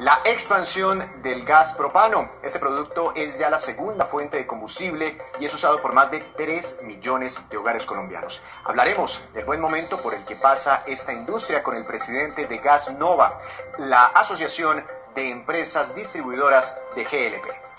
La expansión del gas propano. Este producto es ya la segunda fuente de combustible y es usado por más de 3 millones de hogares colombianos. Hablaremos del buen momento por el que pasa esta industria con el presidente de Gas Nova, la Asociación de Empresas Distribuidoras de GLP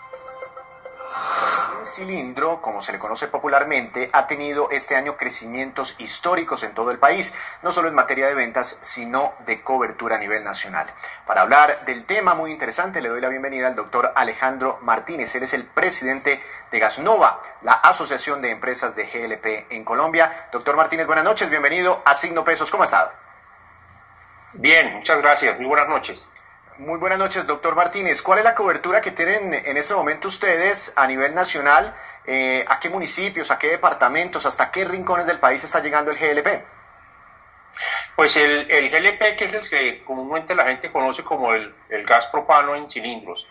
cilindro, como se le conoce popularmente, ha tenido este año crecimientos históricos en todo el país, no solo en materia de ventas, sino de cobertura a nivel nacional. Para hablar del tema muy interesante, le doy la bienvenida al doctor Alejandro Martínez. Él es el presidente de Gasnova, la Asociación de Empresas de GLP en Colombia. Doctor Martínez, buenas noches, bienvenido a Signo Pesos. ¿Cómo ha estado? Bien, muchas gracias. Muy buenas noches. Muy buenas noches, doctor Martínez. ¿Cuál es la cobertura que tienen en este momento ustedes a nivel nacional? Eh, ¿A qué municipios, a qué departamentos, hasta qué rincones del país está llegando el GLP? Pues el, GLP, que es el que comúnmente la gente conoce como el, gas propano en cilindros,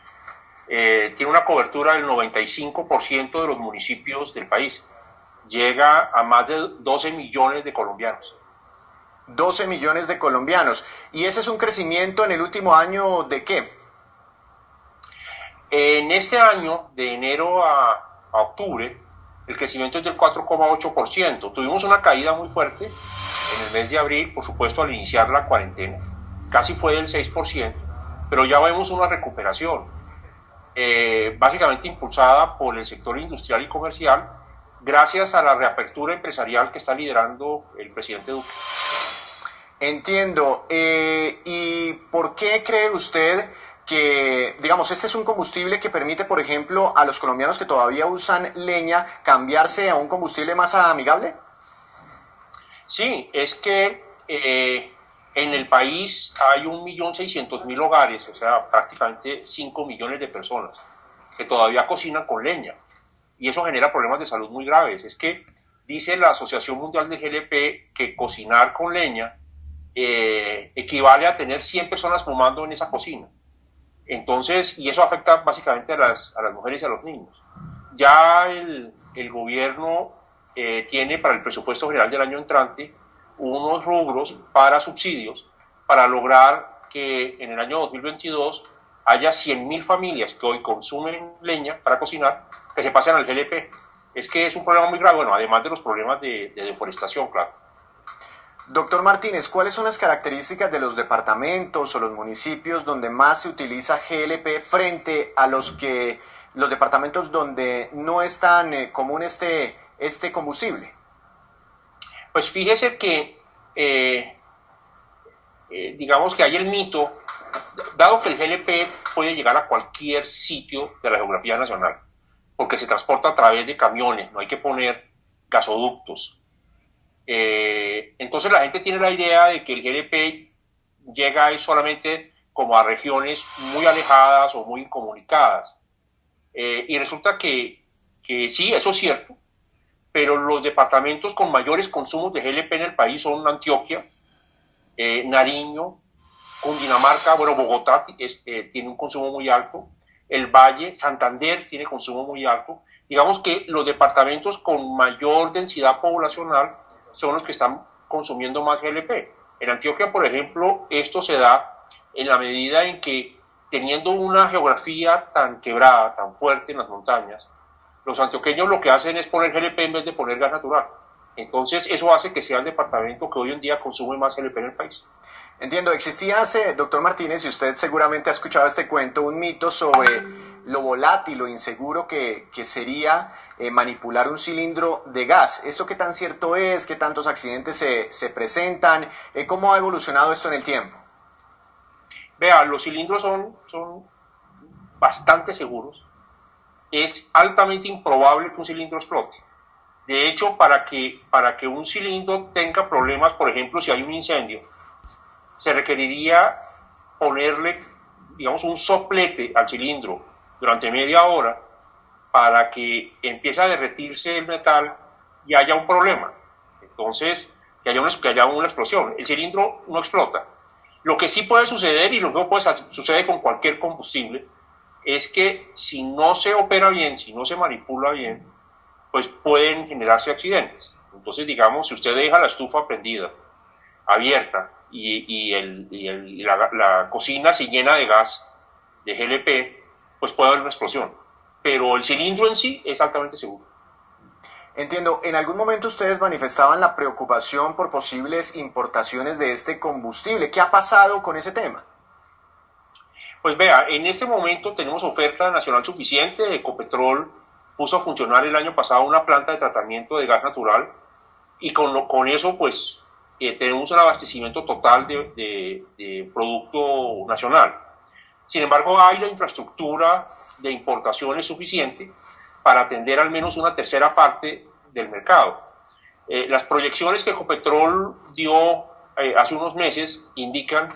eh, tiene una cobertura del 95% de los municipios del país. Llega a más de 12 millones de colombianos. 12 millones de colombianos. ¿Y ese es un crecimiento en el último año de qué? En este año, de enero a, octubre, el crecimiento es del 4,8%. Tuvimos una caída muy fuerte en el mes de abril, por supuesto, al iniciar la cuarentena. Casi fue del 6%, pero ya vemos una recuperación, eh, básicamente impulsada por el sector industrial y comercial, gracias a la reapertura empresarial que está liderando el presidente Duque. Entiendo. Eh, ¿Y por qué cree usted que, digamos, este es un combustible que permite, por ejemplo, a los colombianos que todavía usan leña cambiarse a un combustible más amigable? Sí, es que eh, en el país hay 1.600.000 hogares, o sea, prácticamente 5 millones de personas que todavía cocinan con leña. Y eso genera problemas de salud muy graves. Es que dice la Asociación Mundial de GLP que cocinar con leña eh, equivale a tener 100 personas fumando en esa cocina. Entonces, y eso afecta básicamente a las, a las mujeres y a los niños. Ya el, el gobierno eh, tiene para el presupuesto general del año entrante unos rubros para subsidios para lograr que en el año 2022 haya 100.000 familias que hoy consumen leña para cocinar que se pasen al GLP. Es que es un problema muy grave, bueno, además de los problemas de, de deforestación, claro. Doctor Martínez, ¿cuáles son las características de los departamentos o los municipios donde más se utiliza GLP frente a los que los departamentos donde no es tan eh, común este, este combustible? Pues fíjese que, eh, eh, digamos que hay el mito, dado que el GLP puede llegar a cualquier sitio de la geografía nacional, porque se transporta a través de camiones, no hay que poner gasoductos, eh, entonces la gente tiene la idea de que el GDP llega solamente como a regiones muy alejadas o muy incomunicadas. Eh, y resulta que, sí, eso es cierto, pero los departamentos con mayores consumos de GLP en el país son Antioquia, eh, Nariño, Cundinamarca, bueno, Bogotá tiene un consumo muy alto, el Valle, Santander tiene consumo muy alto. Digamos que los departamentos con mayor densidad poblacional son los que están consumiendo más GLP. En Antioquia, por ejemplo, esto se da en la medida en que teniendo una geografía tan quebrada, tan fuerte en las montañas, los antioqueños lo que hacen es poner GLP en vez de poner gas natural. Entonces, eso hace que sea el departamento que hoy en día consume más GLP en el país. Entiendo, existía hace, doctor Martínez, y usted seguramente ha escuchado este cuento, un mito sobre lo volátil o inseguro que, que sería eh, manipular un cilindro de gas. ¿Esto qué tan cierto es? ¿Qué tantos accidentes se, se presentan? Eh, ¿Cómo ha evolucionado esto en el tiempo? Vea, los cilindros son, son bastante seguros. Es altamente improbable que un cilindro explote. De hecho, para que, para que un cilindro tenga problemas, por ejemplo, si hay un incendio, se requeriría ponerle, digamos, un soplete al cilindro durante media hora para que empiece a derretirse el metal y haya un problema. Entonces, que haya, una, que haya una explosión. El cilindro no explota. Lo que sí puede suceder, y lo que puede suceder con cualquier combustible, es que si no se opera bien, si no se manipula bien, pues pueden generarse accidentes. Entonces, digamos, si usted deja la estufa prendida, abierta, y, y, el, y la, la, cocina se llena de gas, de GLP, pues puede haber una explosión. Pero el cilindro en sí es altamente seguro. Entiendo, en algún momento ustedes manifestaban la preocupación por posibles importaciones de este combustible. ¿Qué ha pasado con ese tema? Pues vea, en este momento tenemos oferta nacional suficiente. Ecopetrol puso a funcionar el año pasado una planta de tratamiento de gas natural y con, con eso pues eh, tenemos un abastecimiento total de, de producto nacional. Sin embargo, hay la infraestructura de importaciones suficiente para atender al menos una tercera parte del mercado. Eh, las proyecciones que Ecopetrol dio eh, hace unos meses indican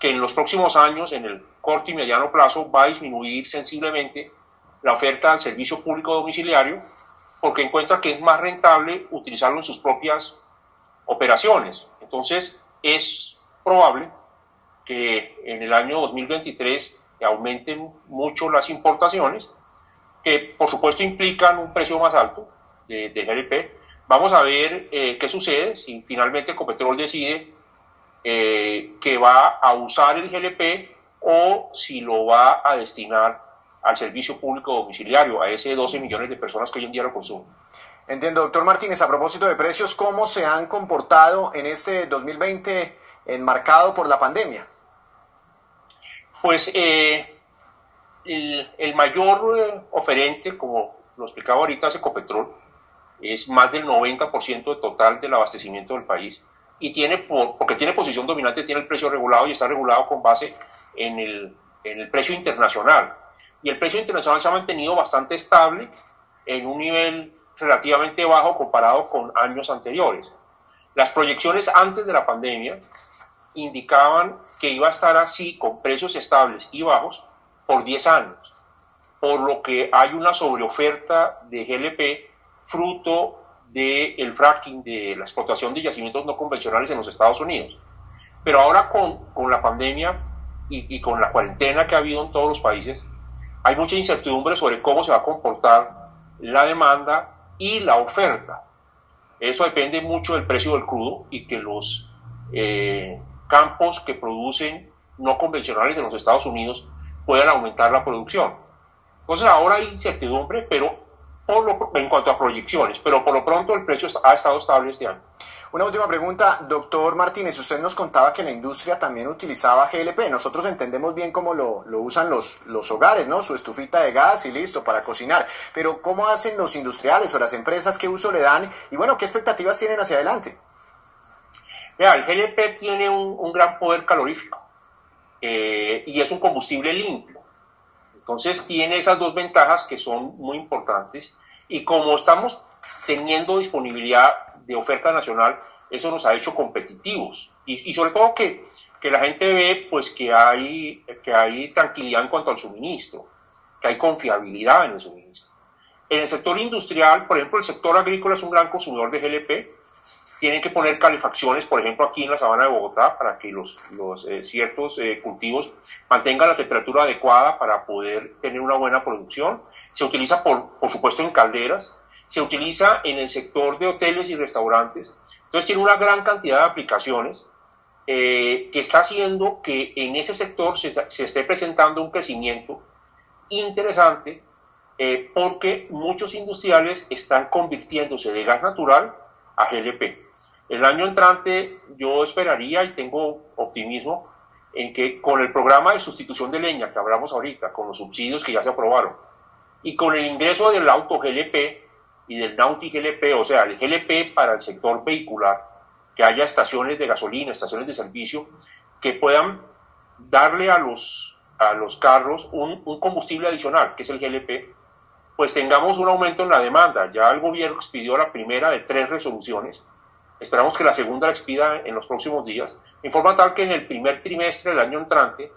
que en los próximos años, en el corto y mediano plazo, va a disminuir sensiblemente la oferta al servicio público domiciliario porque encuentra que es más rentable utilizarlo en sus propias operaciones. Entonces, es probable que en el año 2023 aumenten mucho las importaciones que por supuesto implican un precio más alto de, GLP. Vamos a ver eh, qué sucede si finalmente Ecopetrol decide eh, que va a usar el GLP o si lo va a destinar al servicio público domiciliario, a ese 12 millones de personas que hoy en día lo consumen. Entiendo, doctor Martínez, a propósito de precios, ¿cómo se han comportado en este 2020 enmarcado por la pandemia? Pues eh, el, mayor eh, oferente, como lo explicaba ahorita, es Ecopetrol, es más del 90% del total del abastecimiento del país y tiene, porque tiene posición dominante, tiene el precio regulado y está regulado con base en el, en el precio internacional. Y el precio internacional se ha mantenido bastante estable en un nivel relativamente bajo comparado con años anteriores. Las proyecciones antes de la pandemia indicaban que iba a estar así con precios estables y bajos por 10 años, por lo que hay una sobreoferta de GLP fruto del fracking, de la explotación de yacimientos no convencionales en los Estados Unidos. Pero ahora con, con la pandemia y, con la cuarentena que ha habido en todos los países, hay mucha incertidumbre sobre cómo se va a comportar la demanda y la oferta. Eso depende mucho del precio del crudo y que los eh, campos que producen no convencionales en los Estados Unidos puedan aumentar la producción. Entonces ahora hay incertidumbre, pero por lo, en cuanto a proyecciones, pero por lo pronto el precio ha estado estable este año. Una última pregunta, doctor Martínez. Usted nos contaba que la industria también utilizaba GLP. Nosotros entendemos bien cómo lo, lo, usan los, los hogares, ¿no? Su estufita de gas y listo para cocinar. Pero ¿cómo hacen los industriales o las empresas? ¿Qué uso le dan? Y bueno, ¿qué expectativas tienen hacia adelante? Mira, el GLP tiene un, un gran poder calorífico eh, y es un combustible limpio. Entonces tiene esas dos ventajas que son muy importantes y como estamos teniendo disponibilidad de oferta nacional, eso nos ha hecho competitivos y, y sobre todo que, que, la gente ve pues que hay, que hay tranquilidad en cuanto al suministro, que hay confiabilidad en el suministro. En el sector industrial, por ejemplo, el sector agrícola es un gran consumidor de GLP, tienen que poner calefacciones, por ejemplo, aquí en la sabana de Bogotá, para que los, eh, ciertos eh, cultivos mantengan la temperatura adecuada para poder tener una buena producción. Se utiliza, por, por supuesto, en calderas, se utiliza en el sector de hoteles y restaurantes. Entonces tiene una gran cantidad de aplicaciones eh, que está haciendo que en ese sector se, se esté presentando un crecimiento interesante eh, porque muchos industriales están convirtiéndose de gas natural a GLP. El año entrante yo esperaría y tengo optimismo en que con el programa de sustitución de leña que hablamos ahorita, con los subsidios que ya se aprobaron, y con el ingreso del auto GLP y del Nauti GLP, o sea, el GLP para el sector vehicular, que haya estaciones de gasolina, estaciones de servicio, que puedan darle a los, a los carros un, un combustible adicional, que es el GLP, pues tengamos un aumento en la demanda. Ya el gobierno expidió la primera de tres resoluciones Esperamos que la segunda la expida en los próximos días, en forma tal que en el primer trimestre del año entrante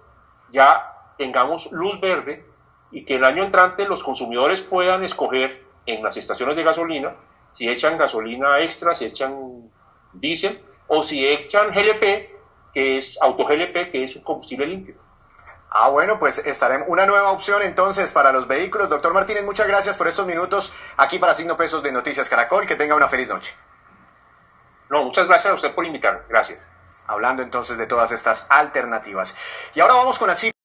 ya tengamos luz verde y que el año entrante los consumidores puedan escoger en las estaciones de gasolina si echan gasolina extra, si echan diésel o si echan GLP, que es auto GLP, que es un combustible limpio. Ah, bueno, pues estaremos una nueva opción entonces para los vehículos. Doctor Martínez, muchas gracias por estos minutos aquí para Signo Pesos de Noticias Caracol. Que tenga una feliz noche. No, muchas gracias a usted por invitarme. Gracias. Hablando entonces de todas estas alternativas. Y ahora vamos con la